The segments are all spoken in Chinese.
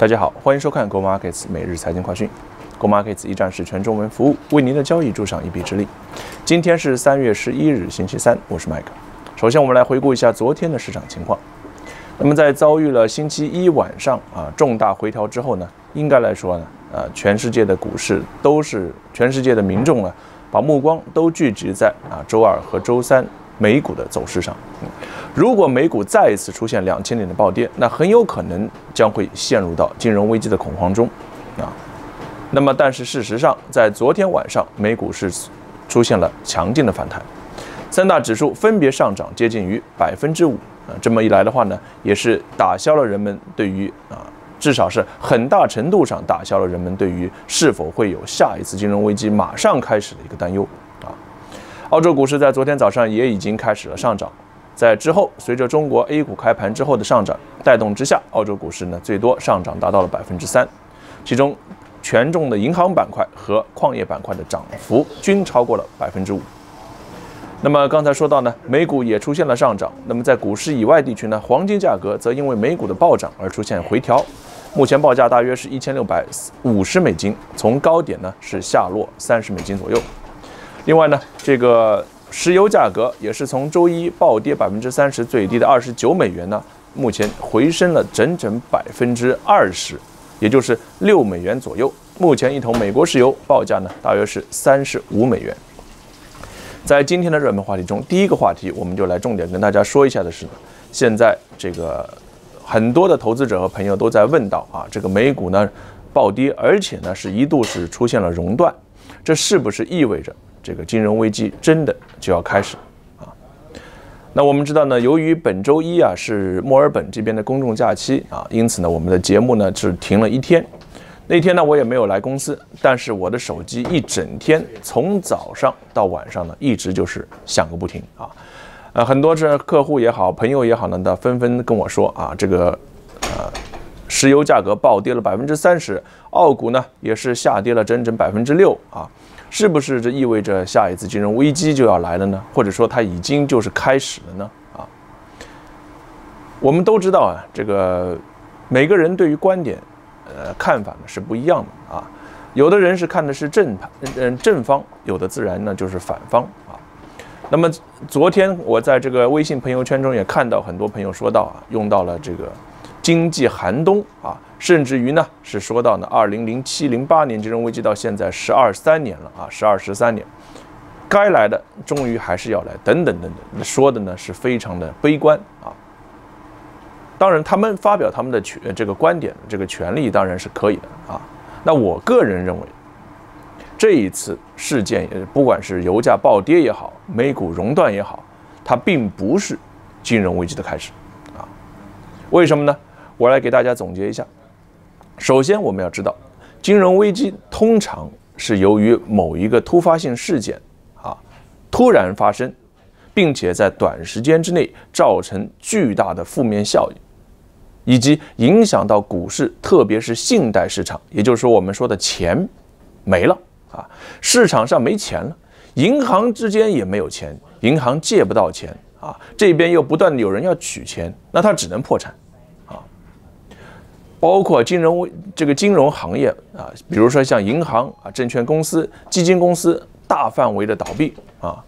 大家好，欢迎收看 Go Markets 每日财经快讯。Go Markets 一站式全中文服务，为您的交易助上一臂之力。今天是三月十一日，星期三，我是 Mike。首先，我们来回顾一下昨天的市场情况。那么，在遭遇了星期一晚上啊重大回调之后呢，应该来说呢，呃，全世界的股市都是全世界的民众呢，把目光都聚集在啊周二和周三美股的走势上。如果美股再一次出现两千点的暴跌，那很有可能将会陷入到金融危机的恐慌中，啊，那么但是事实上，在昨天晚上，美股是出现了强劲的反弹，三大指数分别上涨接近于百分之五，啊，这么一来的话呢，也是打消了人们对于啊，至少是很大程度上打消了人们对于是否会有下一次金融危机马上开始的一个担忧，澳洲股市在昨天早上也已经开始了上涨。在之后，随着中国 A 股开盘之后的上涨带动之下，澳洲股市呢最多上涨达到了百分之三，其中权重的银行板块和矿业板块的涨幅均超过了百分之五。那么刚才说到呢，美股也出现了上涨。那么在股市以外地区呢，黄金价格则因为美股的暴涨而出现回调，目前报价大约是一千六百五十美金，从高点呢是下落三十美金左右。另外呢，这个。石油价格也是从周一暴跌百分之三十，最低的二十九美元呢，目前回升了整整百分之二十，也就是六美元左右。目前一桶美国石油报价呢，大约是三十五美元。在今天的热门话题中，第一个话题我们就来重点跟大家说一下的是，现在这个很多的投资者和朋友都在问到啊，这个美股呢暴跌，而且呢是一度是出现了熔断，这是不是意味着？这个金融危机真的就要开始啊！那我们知道呢，由于本周一啊是墨尔本这边的公众假期啊，因此呢，我们的节目呢是停了一天。那天呢，我也没有来公司，但是我的手机一整天从早上到晚上呢，一直就是响个不停啊。呃，很多这客户也好，朋友也好呢，都纷纷跟我说啊，这个呃，石油价格暴跌了百分之三十，澳股呢也是下跌了整整百分之六啊。是不是这意味着下一次金融危机就要来了呢？或者说它已经就是开始了呢？啊，我们都知道啊，这个每个人对于观点，呃，看法呢是不一样的啊。有的人是看的是正盘，嗯，正方；有的自然呢就是反方啊。那么昨天我在这个微信朋友圈中也看到很多朋友说到啊，用到了这个经济寒冬啊。甚至于呢，是说到呢，二零零七零八年金融危机到现在十二三年了啊，十二十三年，该来的终于还是要来，等等等等，说的呢是非常的悲观啊。当然，他们发表他们的权这个观点，这个权利当然是可以的啊。那我个人认为，这一次事件，不管是油价暴跌也好，美股熔断也好，它并不是金融危机的开始啊。为什么呢？我来给大家总结一下。首先，我们要知道，金融危机通常是由于某一个突发性事件啊突然发生，并且在短时间之内造成巨大的负面效应，以及影响到股市，特别是信贷市场，也就是说我们说的钱没了啊，市场上没钱了，银行之间也没有钱，银行借不到钱啊，这边又不断有人要取钱，那它只能破产。包括金融这个金融行业啊，比如说像银行啊、证券公司、基金公司大范围的倒闭啊，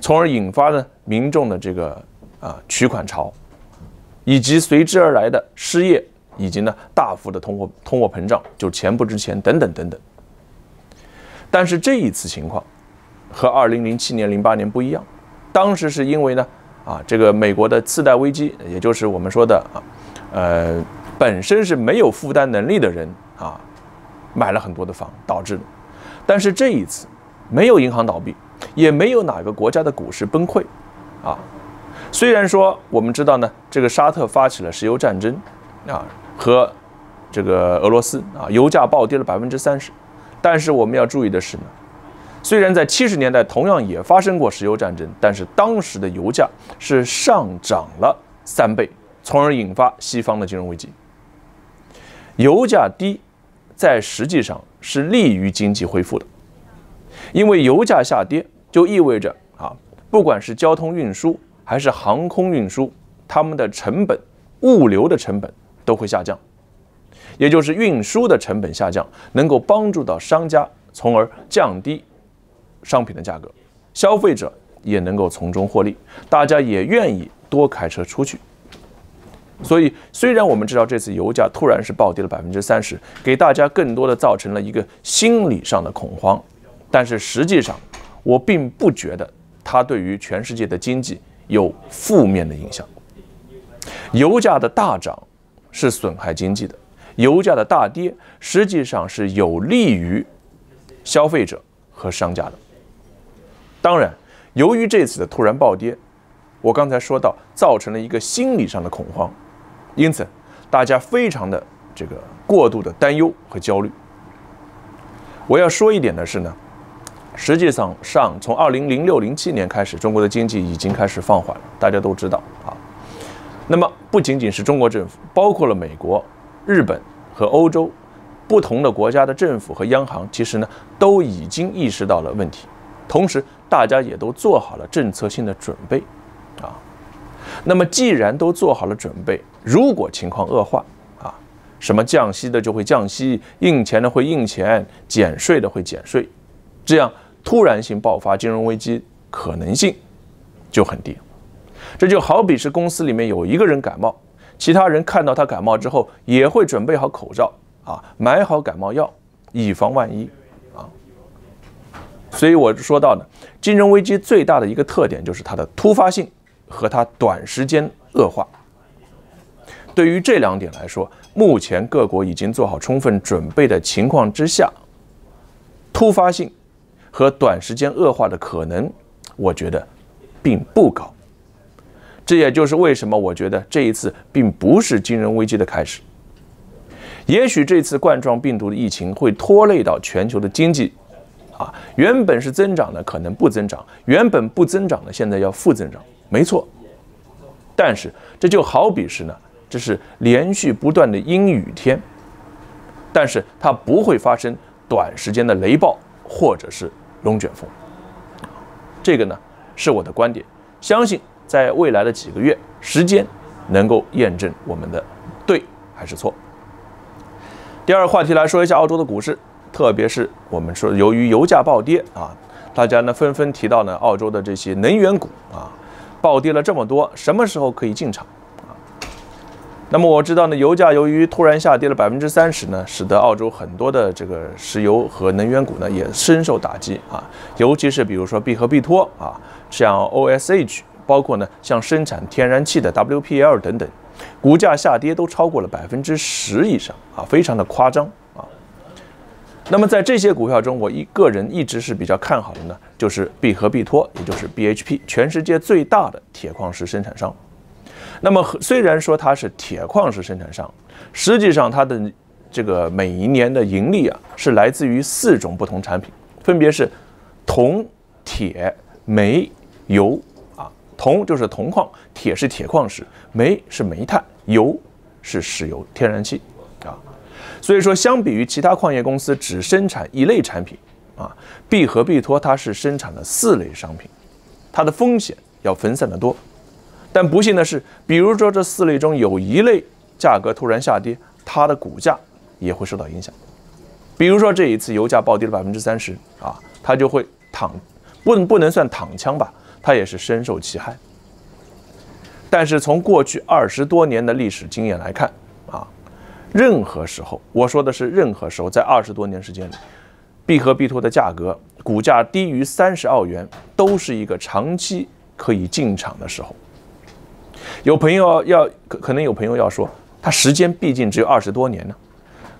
从而引发呢民众的这个啊取款潮，以及随之而来的失业，以及呢大幅的通货通货膨胀，就钱不值钱等等等等。但是这一次情况和二零零七年、零八年不一样，当时是因为呢啊这个美国的次贷危机，也就是我们说的啊呃。本身是没有负担能力的人啊，买了很多的房导致的。但是这一次，没有银行倒闭，也没有哪个国家的股市崩溃，啊，虽然说我们知道呢，这个沙特发起了石油战争，啊，和这个俄罗斯啊，油价暴跌了百分之三十。但是我们要注意的是呢，虽然在七十年代同样也发生过石油战争，但是当时的油价是上涨了三倍，从而引发西方的金融危机。油价低，在实际上是利于经济恢复的，因为油价下跌就意味着啊，不管是交通运输还是航空运输，他们的成本、物流的成本都会下降。也就是运输的成本下降，能够帮助到商家，从而降低商品的价格，消费者也能够从中获利，大家也愿意多开车出去。所以，虽然我们知道这次油价突然是暴跌了百分之三十，给大家更多的造成了一个心理上的恐慌，但是实际上，我并不觉得它对于全世界的经济有负面的影响。油价的大涨是损害经济的，油价的大跌实际上是有利于消费者和商家的。当然，由于这次的突然暴跌，我刚才说到造成了一个心理上的恐慌。因此，大家非常的这个过度的担忧和焦虑。我要说一点的是呢，实际上上从二零零六零七年开始，中国的经济已经开始放缓了，大家都知道啊。那么不仅仅是中国政府，包括了美国、日本和欧洲不同的国家的政府和央行，其实呢都已经意识到了问题，同时大家也都做好了政策性的准备啊。那么既然都做好了准备，如果情况恶化，啊，什么降息的就会降息，印钱的会印钱，减税的会减税，这样突然性爆发金融危机可能性就很低。这就好比是公司里面有一个人感冒，其他人看到他感冒之后，也会准备好口罩啊，买好感冒药，以防万一啊。所以我说到呢，金融危机最大的一个特点就是它的突发性和它短时间恶化。对于这两点来说，目前各国已经做好充分准备的情况之下，突发性和短时间恶化的可能，我觉得并不高。这也就是为什么我觉得这一次并不是金融危机的开始。也许这次冠状病毒的疫情会拖累到全球的经济，啊，原本是增长的可能不增长，原本不增长的现在要负增长，没错。但是这就好比是呢。这是连续不断的阴雨天，但是它不会发生短时间的雷暴或者是龙卷风。这个呢是我的观点，相信在未来的几个月时间能够验证我们的对还是错。第二个话题来说一下澳洲的股市，特别是我们说由于油价暴跌啊，大家呢纷纷提到呢澳洲的这些能源股啊暴跌了这么多，什么时候可以进场？那么我知道呢，油价由于突然下跌了百分之三十呢，使得澳洲很多的这个石油和能源股呢也深受打击啊，尤其是比如说必和必托啊，像 OSH，包括呢像生产天然气的 WPL 等等，股价下跌都超过了百分之十以上啊，非常的夸张啊。那么在这些股票中，我一个人一直是比较看好的呢，就是必和必托，也就是 BHP，全世界最大的铁矿石生产商。那么虽然说它是铁矿石生产商，实际上它的这个每一年的盈利啊，是来自于四种不同产品，分别是铜、铁、煤、油啊。铜就是铜矿，铁是铁矿石，煤是煤炭，油是石油、天然气啊。所以说，相比于其他矿业公司只生产一类产品啊，必和必托它是生产了四类商品，它的风险要分散得多。但不幸的是，比如说这四类中有一类价格突然下跌，它的股价也会受到影响。比如说这一次油价暴跌了百分之三十啊，它就会躺，不不能算躺枪吧，它也是深受其害。但是从过去二十多年的历史经验来看啊，任何时候，我说的是任何时候，在二十多年时间里，必和必托的价格股价低于三十澳元，都是一个长期可以进场的时候。有朋友要可可能有朋友要说，它时间毕竟只有二十多年呢，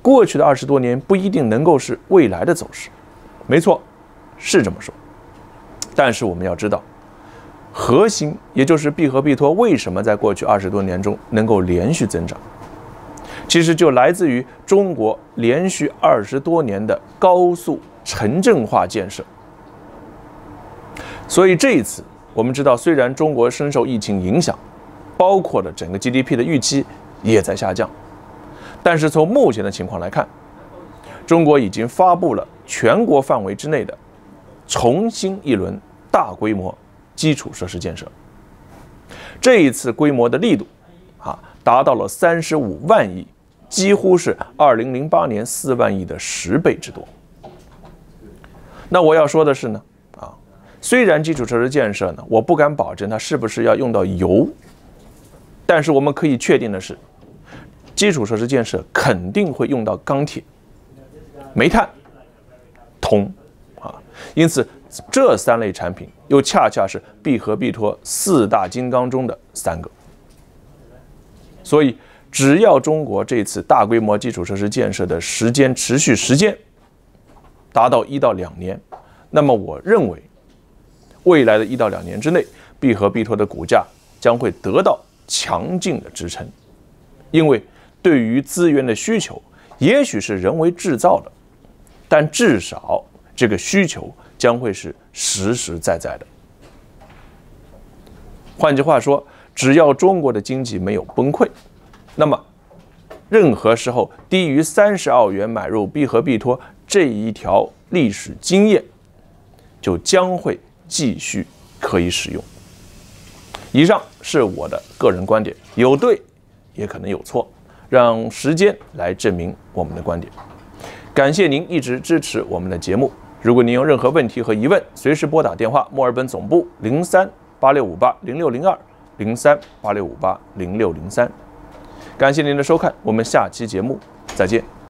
过去的二十多年不一定能够是未来的走势，没错，是这么说。但是我们要知道，核心也就是必和必托为什么在过去二十多年中能够连续增长，其实就来自于中国连续二十多年的高速城镇化建设。所以这一次我们知道，虽然中国深受疫情影响。包括了整个 GDP 的预期也在下降，但是从目前的情况来看，中国已经发布了全国范围之内的重新一轮大规模基础设施建设。这一次规模的力度啊，达到了三十五万亿几乎是二零零八年四万亿的十倍之多。那我要说的是呢，啊，虽然基础设施建设呢，我不敢保证它是不是要用到油，但是我们可以确定的是，基础设施建设肯定会用到钢铁、煤炭、铜，啊，因此这三类产品又恰恰是必和必拓四大金刚中的三个，所以只要中国这次大规模基础设施建设的时间持续时间。达到一到两年，那么我认为，未来的一到两年之内，必和必拓的股价将会得到强劲的支撑，因为对于资源的需求，也许是人为制造的，但至少这个需求将会是实实在在的。换句话说，只要中国的经济没有崩溃，那么任何时候低于三十澳元买入必和必托。这一条历史经验就将会继续可以使用。以上是我的个人观点，有对，也可能有错，让时间来证明我们的观点。感谢您一直支持我们的节目。如果您有任何问题和疑问，随时拨打电话墨尔本总部零三八六五八零六零二零三八六五八零六零三。感谢您的收看，我们下期节目再见。